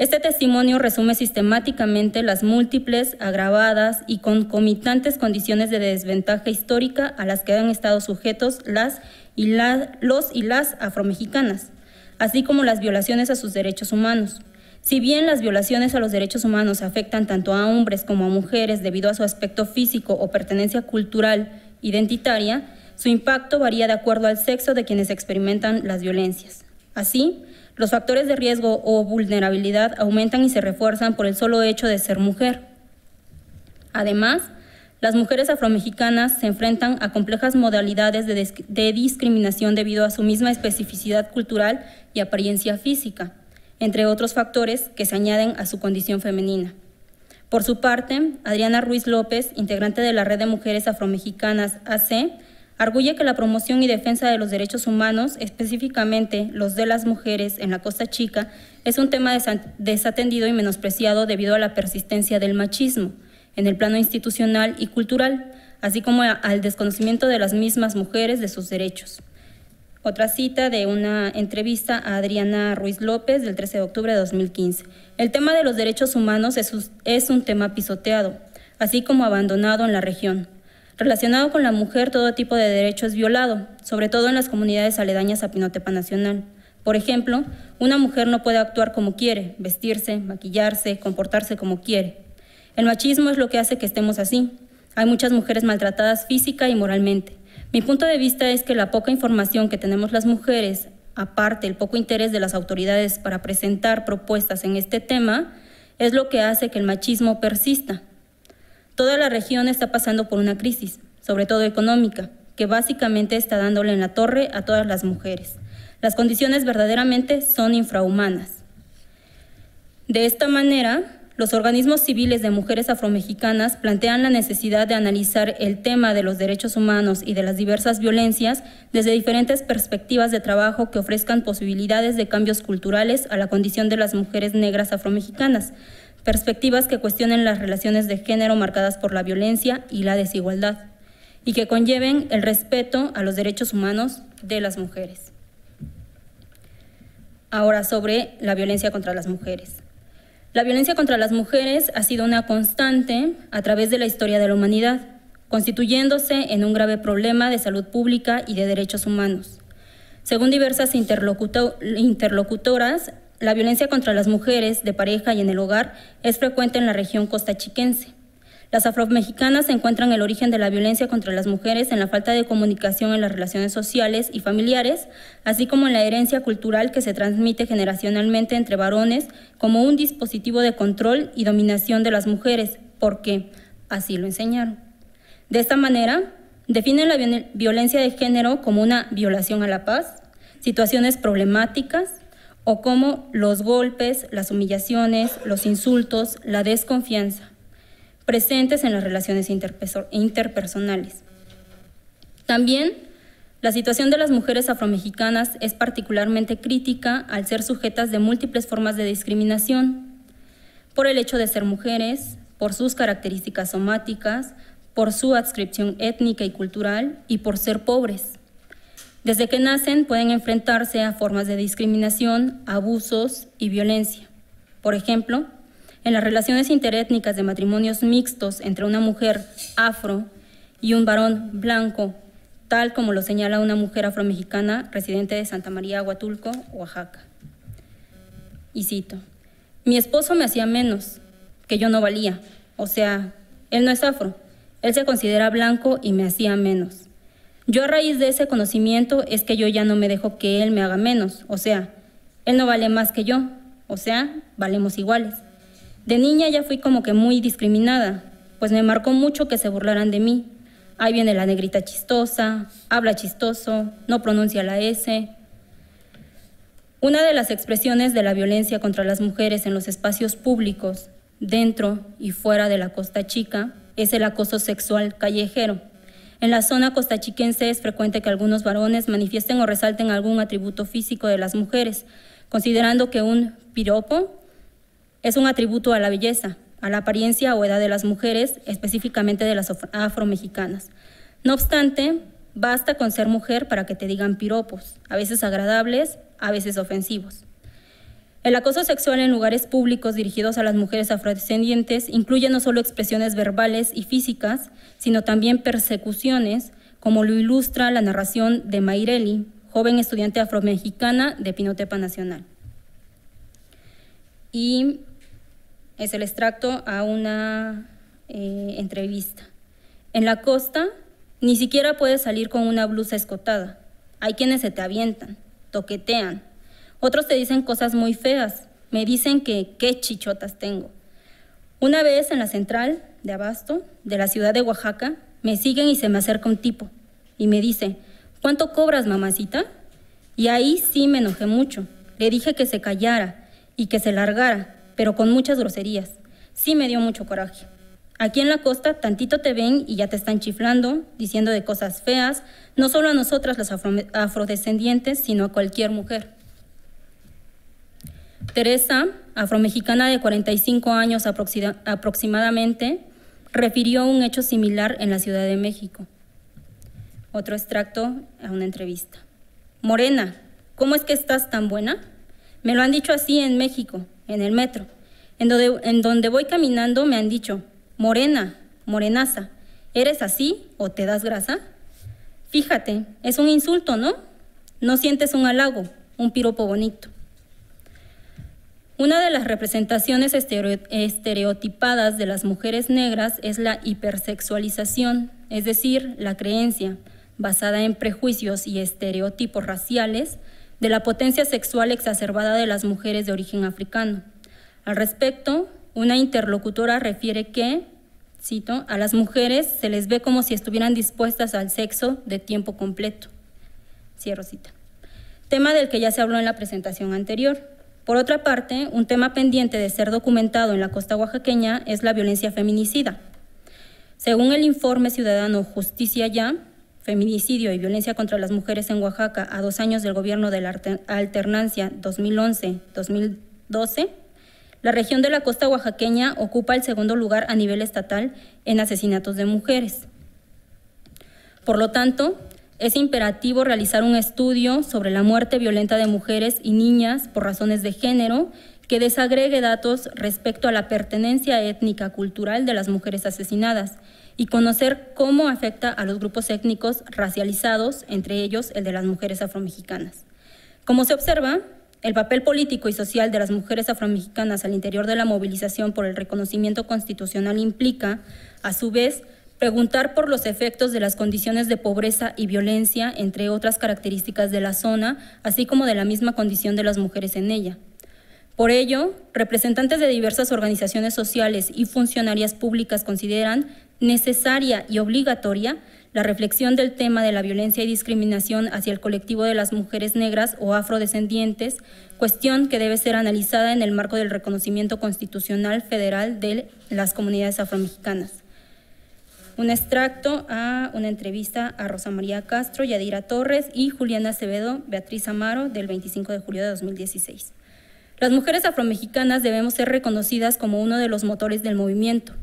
Este testimonio resume sistemáticamente las múltiples, agravadas y concomitantes condiciones de desventaja histórica a las que han estado sujetos las y los y las afromexicanas, así como las violaciones a sus derechos humanos. Si bien las violaciones a los derechos humanos afectan tanto a hombres como a mujeres debido a su aspecto físico o pertenencia cultural identitaria, Su impacto varía de acuerdo al sexo de quienes experimentan las violencias. Así, los factores de riesgo o vulnerabilidad aumentan y se refuerzan por el solo hecho de ser mujer. Además, las mujeres afromexicanas se enfrentan a complejas modalidades de, discriminación debido a su misma especificidad cultural y apariencia física, entre otros factores que se añaden a su condición femenina. Por su parte, Adriana Ruiz López, integrante de la Red de Mujeres Afromexicanas AC, arguye que la promoción y defensa de los derechos humanos, específicamente los de las mujeres en la Costa Chica, es un tema desatendido y menospreciado debido a la persistencia del machismo en el plano institucional y cultural, así como al desconocimiento de las mismas mujeres de sus derechos. Otra cita de una entrevista a Adriana Ruiz López del 13 de octubre de 2015. El tema de los derechos humanos es un tema pisoteado, así como abandonado en la región. Relacionado con la mujer, todo tipo de derecho es violado, sobre todo en las comunidades aledañas a Pinotepa Nacional. Por ejemplo, una mujer no puede actuar como quiere, vestirse, maquillarse, comportarse como quiere. El machismo es lo que hace que estemos así. Hay muchas mujeres maltratadas física y moralmente. Mi punto de vista es que la poca información que tenemos las mujeres, aparte el poco interés de las autoridades para presentar propuestas en este tema, es lo que hace que el machismo persista. Toda la región está pasando por una crisis, sobre todo económica, que básicamente está dándole en la torre a todas las mujeres. Las condiciones verdaderamente son infrahumanas. De esta manera, los organismos civiles de mujeres afromexicanas plantean la necesidad de analizar el tema de los derechos humanos y de las diversas violencias desde diferentes perspectivas de trabajo que ofrezcan posibilidades de cambios culturales a la condición de las mujeres negras afromexicanas, perspectivas que cuestionen las relaciones de género marcadas por la violencia y la desigualdad, y que conlleven el respeto a los derechos humanos de las mujeres. Ahora sobre la violencia contra las mujeres. La violencia contra las mujeres ha sido una constante a través de la historia de la humanidad, constituyéndose en un grave problema de salud pública y de derechos humanos. Según diversas interlocutoras, la violencia contra las mujeres de pareja y en el hogar es frecuente en la región costachiquense. Las afromexicanas encuentran el origen de la violencia contra las mujeres en la falta de comunicación en las relaciones sociales y familiares, así como en la herencia cultural que se transmite generacionalmente entre varones como un dispositivo de control y dominación de las mujeres, porque así lo enseñaron. De esta manera, definen la violencia de género como una violación a la paz, situaciones problemáticas, o como los golpes, las humillaciones, los insultos, la desconfianza, presentes en las relaciones interpersonales. También la situación de las mujeres afromexicanas es particularmente crítica al ser sujetas de múltiples formas de discriminación, por el hecho de ser mujeres, por sus características somáticas, por su adscripción étnica y cultural y por ser pobres. Desde que nacen pueden enfrentarse a formas de discriminación, abusos y violencia. Por ejemplo, en las relaciones interétnicas de matrimonios mixtos entre una mujer afro y un varón blanco, tal como lo señala una mujer afromexicana residente de Santa María, Huatulco, Oaxaca. Y cito, mi esposo me hacía menos, que yo no valía, o sea, él no es afro, él se considera blanco y me hacía menos. Yo a raíz de ese conocimiento es que yo ya no me dejo que él me haga menos, o sea, él no vale más que yo, o sea, valemos iguales. De niña ya fui como que muy discriminada, pues me marcó mucho que se burlaran de mí. Ahí viene la negrita chistosa, habla chistoso, no pronuncia la S. Una de las expresiones de la violencia contra las mujeres en los espacios públicos, dentro y fuera de la Costa Chica, es el acoso sexual callejero en la zona costachiquense es frecuente que algunos varones manifiesten o resalten algún atributo físico de las mujeres, considerando que un piropo es un atributo a la belleza, a la apariencia o edad de las mujeres, específicamente de las afromexicanas. No obstante, basta con ser mujer para que te digan piropos, a veces agradables, a veces ofensivos. El acoso sexual en lugares públicos dirigidos a las mujeres afrodescendientes incluye no solo expresiones verbales y físicas, sino también persecuciones, como lo ilustra la narración de Mayreli, joven estudiante afromexicana de Pinotepa Nacional. Y es el extracto a una eh, entrevista. En la costa Ni siquiera puedes salir con una blusa escotada. Hay quienes se te avientan, toquetean. Otros te dicen cosas muy feas. Me dicen que qué chichotas tengo. Una vez en la central de Abasto, de la ciudad de Oaxaca, me siguen y se me acerca un tipo y me dice, ¿cuánto cobras, mamacita? Y ahí sí me enojé mucho. Le dije que se callara y que se largara, pero con muchas groserías. Sí me dio mucho coraje. Aquí en la costa tantito te ven y ya te están chiflando, diciendo de cosas feas, no solo a nosotras las afrodescendientes, sino a cualquier mujer. Teresa, afromexicana de 45 años aproximadamente, refirió un hecho similar en la Ciudad de México. Otro extracto a una entrevista. Morena, ¿cómo es que estás tan buena? Me lo han dicho así en México, en el metro. En donde, en donde voy caminando me han dicho, Morena, morenaza, ¿eres así o te das grasa? Fíjate, es un insulto, ¿no? No sientes un halago, un piropo bonito. Una de las representaciones estereotipadas de las mujeres negras es la hipersexualización, es decir, la creencia, basada en prejuicios y estereotipos raciales, de la potencia sexual exacerbada de las mujeres de origen africano. Al respecto, una interlocutora refiere que, cito, a las mujeres se les ve como si estuvieran dispuestas al sexo de tiempo completo. Cierro cita. Tema del que ya se habló en la presentación anterior. Por otra parte, un tema pendiente de ser documentado en la costa oaxaqueña es la violencia feminicida. Según el informe ciudadano Justicia Ya, Feminicidio y Violencia contra las Mujeres en Oaxaca a dos años del gobierno de la alternancia 2011-2012, la región de la costa oaxaqueña ocupa el segundo lugar a nivel estatal en asesinatos de mujeres. Por lo tanto, es imperativo realizar un estudio sobre la muerte violenta de mujeres y niñas por razones de género que desagregue datos respecto a la pertenencia étnica cultural de las mujeres asesinadas y conocer cómo afecta a los grupos étnicos racializados, entre ellos el de las mujeres afromexicanas. Como se observa, el papel político y social de las mujeres afromexicanas al interior de la movilización por el reconocimiento constitucional implica, a su vez, preguntar por los efectos de las condiciones de pobreza y violencia, entre otras características de la zona, así como de la misma condición de las mujeres en ella. Por ello, representantes de diversas organizaciones sociales y funcionarias públicas consideran necesaria y obligatoria la reflexión del tema de la violencia y discriminación hacia el colectivo de las mujeres negras o afrodescendientes, cuestión que debe ser analizada en el marco del reconocimiento constitucional federal de las comunidades afromexicanas un extracto a una entrevista a Rosa María Castro, Yadira Torres y Juliana Acevedo, Beatriz Amaro, del 25 de julio de 2016. Las mujeres afromexicanas debemos ser reconocidas como uno de los motores del movimiento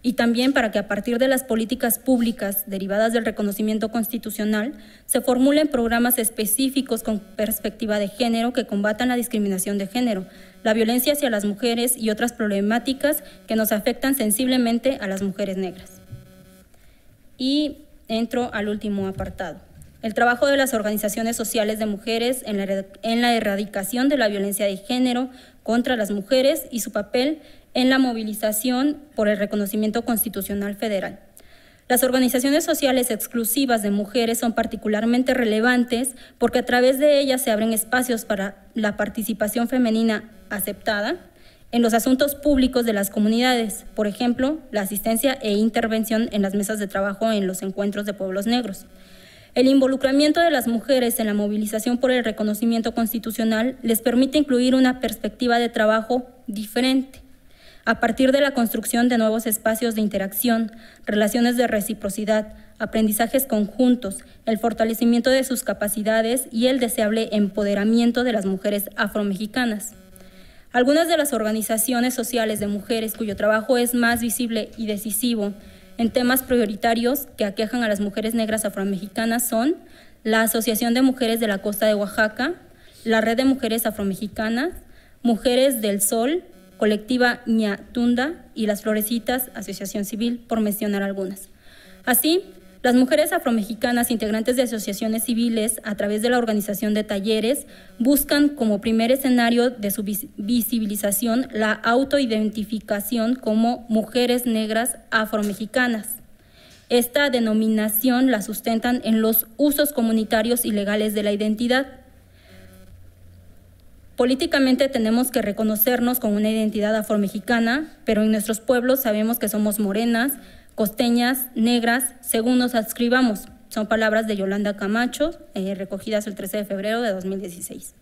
y también para que a partir de las políticas públicas derivadas del reconocimiento constitucional se formulen programas específicos con perspectiva de género que combatan la discriminación de género, la violencia hacia las mujeres y otras problemáticas que nos afectan sensiblemente a las mujeres negras. Y entro al último apartado. El trabajo de las organizaciones sociales de mujeres en la, erradicación de la violencia de género contra las mujeres y su papel en la movilización por el reconocimiento constitucional federal. Las organizaciones sociales exclusivas de mujeres son particularmente relevantes porque a través de ellas se abren espacios para la participación femenina aceptada, en los asuntos públicos de las comunidades, por ejemplo, la asistencia e intervención en las mesas de trabajo en los encuentros de pueblos negros. El involucramiento de las mujeres en la movilización por el reconocimiento constitucional les permite incluir una perspectiva de trabajo diferente, a partir de la construcción de nuevos espacios de interacción, relaciones de reciprocidad, aprendizajes conjuntos, el fortalecimiento de sus capacidades y el deseable empoderamiento de las mujeres afromexicanas. Algunas de las organizaciones sociales de mujeres cuyo trabajo es más visible y decisivo en temas prioritarios que aquejan a las mujeres negras afromexicanas son la Asociación de Mujeres de la Costa de Oaxaca, la Red de Mujeres Afromexicanas, Mujeres del Sol, Colectiva Ñatunda y Las Florecitas, Asociación Civil, por mencionar algunas. Así, las mujeres afromexicanas integrantes de asociaciones civiles, a través de la organización de talleres, buscan como primer escenario de su visibilización la autoidentificación como mujeres negras afromexicanas. Esta denominación la sustentan en los usos comunitarios y legales de la identidad. Políticamente tenemos que reconocernos con una identidad afromexicana, pero en nuestros pueblos sabemos que somos morenas, costeñas, negras, según nos adscribamos. Son palabras de Yolanda Camacho, eh, recogidas el 13 de febrero de 2016.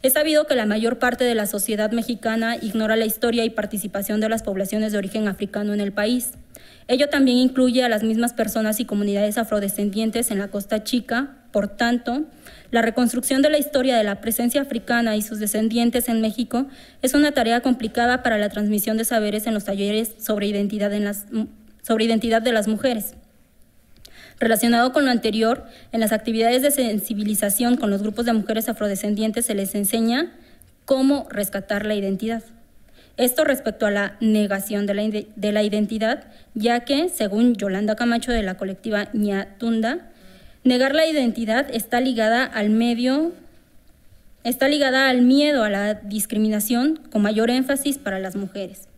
Es sabido que la mayor parte de la sociedad mexicana ignora la historia y participación de las poblaciones de origen africano en el país. Ello también incluye a las mismas personas y comunidades afrodescendientes en la Costa Chica. Por tanto, la reconstrucción de la historia de la presencia africana y sus descendientes en México es una tarea complicada para la transmisión de saberes en los talleres sobre identidad, en las, sobre identidad de las mujeres. Relacionado con lo anterior, en las actividades de sensibilización con los grupos de mujeres afrodescendientes se les enseña cómo rescatar la identidad. Esto respecto a la negación de la, identidad, ya que, según Yolanda Camacho de la colectiva Ñatunda, negar la identidad está ligada al medio, está ligada al miedo a la discriminación con mayor énfasis para las mujeres.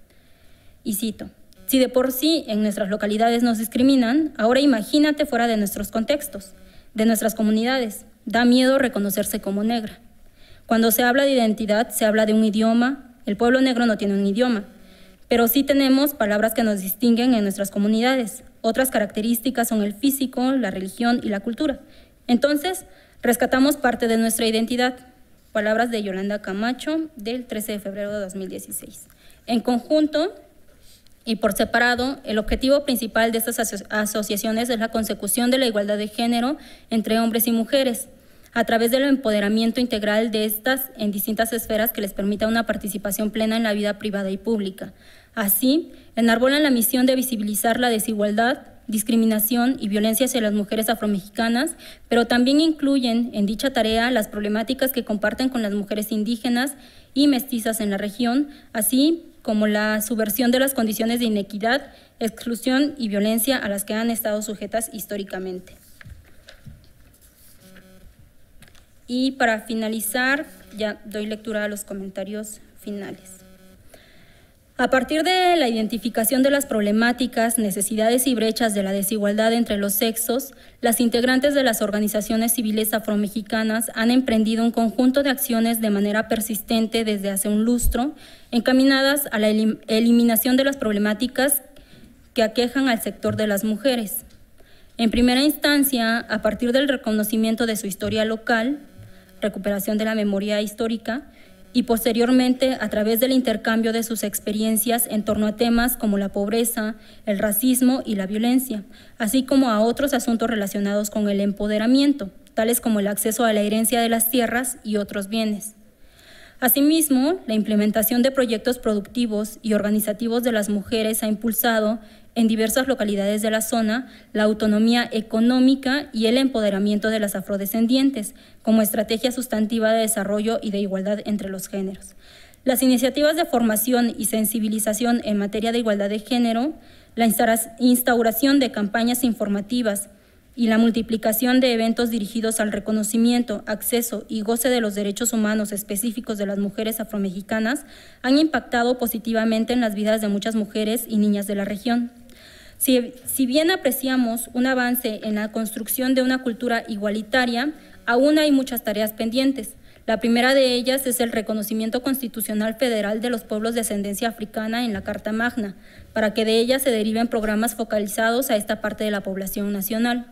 Y cito, si de por sí en nuestras localidades nos discriminan, ahora imagínate fuera de nuestros contextos, de nuestras comunidades. Da miedo reconocerse como negra. Cuando se habla de identidad, se habla de un idioma. El pueblo negro no tiene un idioma, pero sí tenemos palabras que nos distinguen en nuestras comunidades. Otras características son el físico, la religión y la cultura. Entonces, rescatamos parte de nuestra identidad. Palabras de Yolanda Camacho del 13 de febrero de 2016. En conjunto, y por separado, el objetivo principal de estas asociaciones es la consecución de la igualdad de género entre hombres y mujeres, a través del empoderamiento integral de estas en distintas esferas que les permita una participación plena en la vida privada y pública. Así, enarbolan la misión de visibilizar la desigualdad, discriminación y violencia hacia las mujeres afromexicanas, pero también incluyen en dicha tarea las problemáticas que comparten con las mujeres indígenas y mestizas en la región, así como la subversión de las condiciones de inequidad, exclusión y violencia a las que han estado sujetas históricamente. Y para finalizar, ya doy lectura a los comentarios finales. A partir de la identificación de las problemáticas, necesidades y brechas de la desigualdad entre los sexos, las integrantes de las organizaciones civiles afromexicanas han emprendido un conjunto de acciones de manera persistente desde hace un lustro, encaminadas a la eliminación de las problemáticas que aquejan al sector de las mujeres. En primera instancia, a partir del reconocimiento de su historia local, recuperación de la memoria histórica, y posteriormente a través del intercambio de sus experiencias en torno a temas como la pobreza, el racismo y la violencia, así como a otros asuntos relacionados con el empoderamiento, tales como el acceso a la herencia de las tierras y otros bienes. Asimismo, la implementación de proyectos productivos y organizativos de las mujeres ha impulsado en diversas localidades de la zona la autonomía económica y el empoderamiento de las afrodescendientes como estrategia sustantiva de desarrollo y de igualdad entre los géneros. Las iniciativas de formación y sensibilización en materia de igualdad de género, la instauración de campañas informativas, y la multiplicación de eventos dirigidos al reconocimiento, acceso y goce de los derechos humanos específicos de las mujeres afromexicanas han impactado positivamente en las vidas de muchas mujeres y niñas de la región. Si, bien apreciamos un avance en la construcción de una cultura igualitaria, aún hay muchas tareas pendientes. La primera de ellas es el reconocimiento constitucional federal de los pueblos de ascendencia africana en la Carta Magna, para que de ella se deriven programas focalizados a esta parte de la población nacional.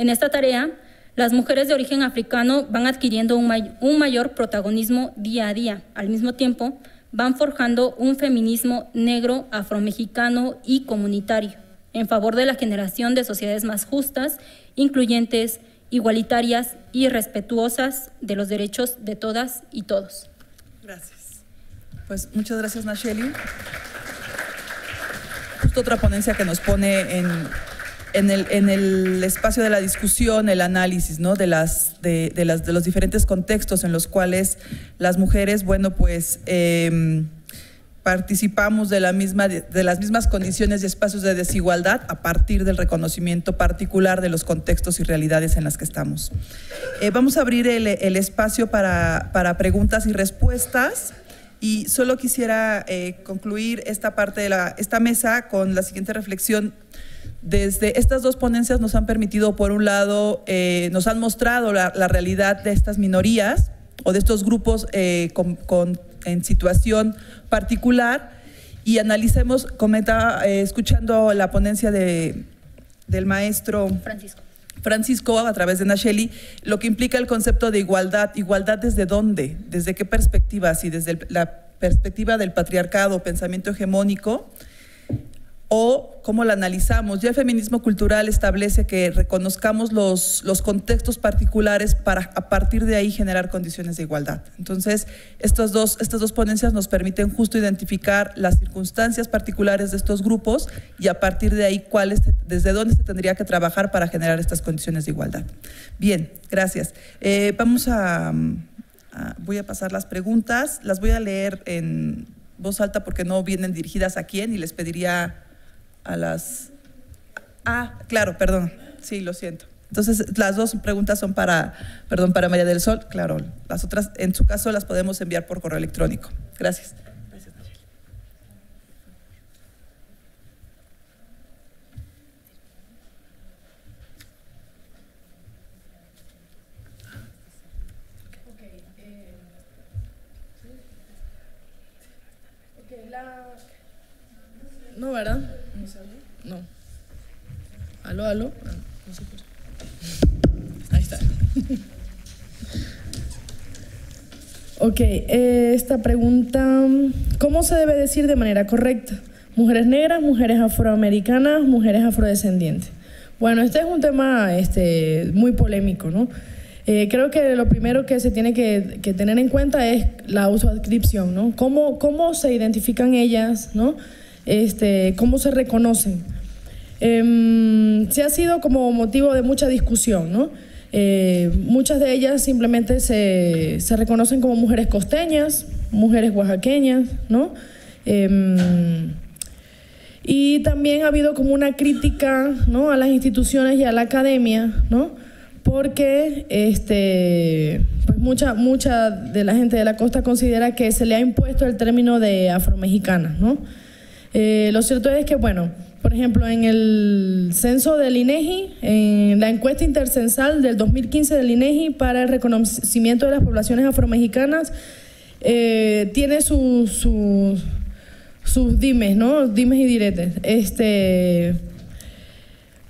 En esta tarea, las mujeres de origen africano van adquiriendo un, mayor protagonismo día a día. Al mismo tiempo, van forjando un feminismo negro, afromexicano y comunitario en favor de la generación de sociedades más justas, incluyentes, igualitarias y respetuosas de los derechos de todas y todos. Gracias. Pues muchas gracias, Nacheli. Justo otra ponencia que nos pone en, en el, en el espacio de la discusión, el análisis ¿no? de, las, de, de, las, de los diferentes contextos en los cuales las mujeres, bueno, pues em, participamos de, la misma, de las mismas condiciones y espacios de desigualdad a partir del reconocimiento particular de los contextos y realidades en las que estamos. Eh, vamos a abrir el, el espacio para, para, preguntas y respuestas. Y solo quisiera eh, concluir esta parte de la, esta mesa con la siguiente reflexión desde estas dos ponencias nos han permitido, por un lado, eh, nos han mostrado la, realidad de estas minorías o de estos grupos eh, en situación particular y analicemos, comenta, eh, escuchando la ponencia de, del maestro Francisco. Francisco a través de Nacheli, lo que implica el concepto de igualdad. ¿Igualdad desde dónde? ¿Desde qué perspectiva? Si desde la perspectiva del patriarcado, pensamiento hegemónico, o cómo la analizamos. Ya el feminismo cultural establece que reconozcamos los, los contextos particulares para a partir de ahí generar condiciones de igualdad. Entonces, estas dos, estas dos ponencias nos permiten justo identificar las circunstancias particulares de estos grupos y a partir de ahí cuáles, desde dónde se tendría que trabajar para generar estas condiciones de igualdad. Bien, gracias. Eh, vamos a, a, voy a pasar las preguntas, las voy a leer en voz alta porque no vienen dirigidas a quién y les pediría a las... Ah, claro, perdón. Sí, lo siento. Entonces, las dos preguntas son para, perdón, para María del Sol. Claro, las otras, en su caso, las podemos enviar por correo electrónico. Gracias. Gracias, No, ¿verdad? No. Ah, Ahí está. *laughs* ok, eh, esta pregunta, ¿cómo se debe decir de manera correcta? Mujeres negras, mujeres afroamericanas, mujeres afrodescendientes. Bueno, este es un tema este, muy polémico, ¿no? Eh, creo que lo primero que se tiene que, que, tener en cuenta es la autoadscripción, ¿no? ¿Cómo, cómo se identifican ellas, ¿no? este, cómo se reconocen. Eh, se ha sido como motivo de mucha discusión, ¿no? Eh, muchas de ellas simplemente se, se, reconocen como mujeres costeñas, mujeres oaxaqueñas, ¿no? Em, y también ha habido como una crítica ¿no? a las instituciones y a la academia, ¿no? porque este, pues mucha, mucha de la gente de la costa considera que se le ha impuesto el término de afromexicana, ¿no? Eh, lo cierto es que, bueno, por ejemplo, en el censo del INEGI, en la encuesta intercensal del 2015 del INEGI para el reconocimiento de las poblaciones afromexicanas, eh, tiene sus, sus, dimes, ¿no? Dimes y diretes. Este,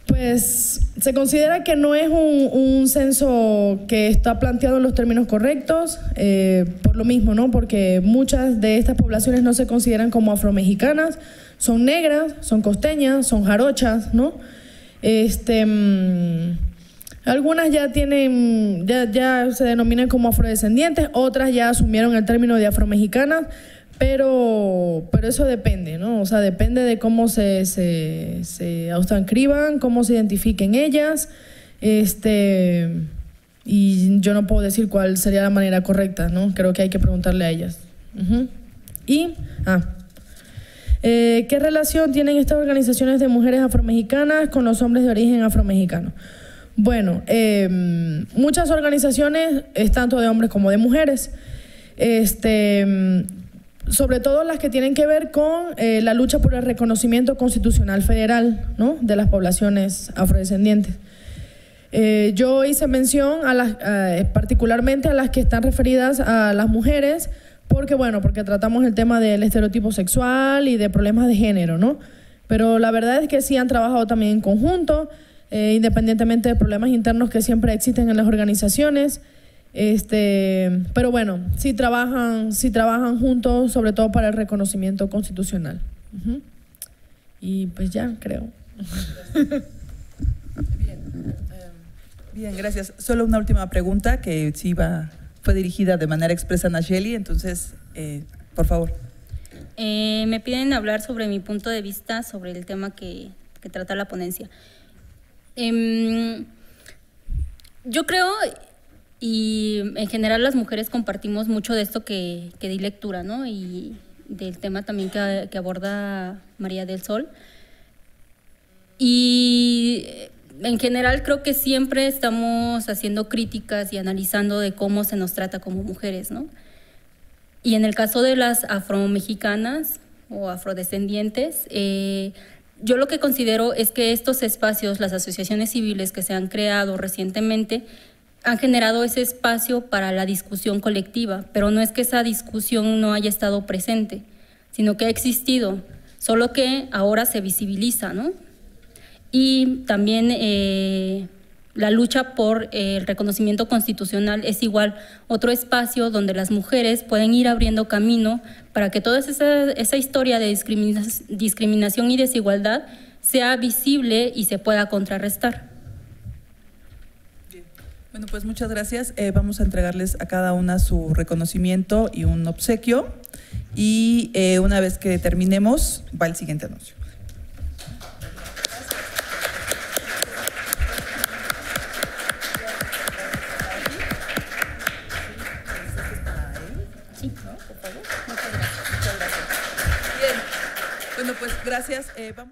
pues se considera que no es un, censo que está planteado en los términos correctos, eh, por lo mismo, ¿no? Porque muchas de estas poblaciones no se consideran como afromexicanas, son negras, son costeñas, son jarochas, ¿no? Este, mm, algunas ya tienen, ya, ya se denominan como afrodescendientes, otras ya asumieron el término de afromexicanas, pero, pero eso depende, ¿no? O sea, depende de cómo se, se, se cómo se identifiquen ellas. Este, y yo no puedo decir cuál sería la manera correcta, ¿no? Creo que hay que preguntarle a ellas. Y, ah, eh, ¿qué relación tienen estas organizaciones de mujeres afromexicanas con los hombres de origen afromexicano? Bueno, em, muchas organizaciones, es tanto de hombres como de mujeres. Este, sobre todo las que tienen que ver con eh, la lucha por el reconocimiento constitucional federal ¿no? de las poblaciones afrodescendientes. Eh, yo hice mención a las, particularmente a las que están referidas a las mujeres, porque bueno, porque tratamos el tema del estereotipo sexual y de problemas de género, ¿no? Pero la verdad es que sí han trabajado también en conjunto, eh, independientemente de problemas internos que siempre existen en las organizaciones. Este, pero bueno, sí trabajan, sí trabajan juntos, sobre todo para el reconocimiento constitucional. Y pues ya, creo. Bien, bien, gracias. Solo una última pregunta que sí va, fue dirigida de manera expresa a Nacheli, entonces, eh, por favor. Eh, me piden hablar sobre mi punto de vista sobre el tema que, que trata la ponencia. Em, yo creo y en general las mujeres compartimos mucho de esto que, que di lectura, ¿no? Y del tema también que, que aborda María del Sol. Y en general creo que siempre estamos haciendo críticas y analizando de cómo se nos trata como mujeres, ¿no? Y en el caso de las afromexicanas o afrodescendientes, eh, yo lo que considero es que estos espacios, las asociaciones civiles que se han creado recientemente, han generado ese espacio para la discusión colectiva, pero no es que esa discusión no haya estado presente, sino que ha existido, solo que ahora se visibiliza, ¿no? Y también eh, la lucha por eh, el reconocimiento constitucional es igual otro espacio donde las mujeres pueden ir abriendo camino para que toda esa, esa historia de discriminación y desigualdad sea visible y se pueda contrarrestar. Bueno, pues muchas gracias. Eh, vamos a entregarles a cada una su reconocimiento y un obsequio. Y una vez que terminemos, va el siguiente anuncio. Gracias. Eh, vamos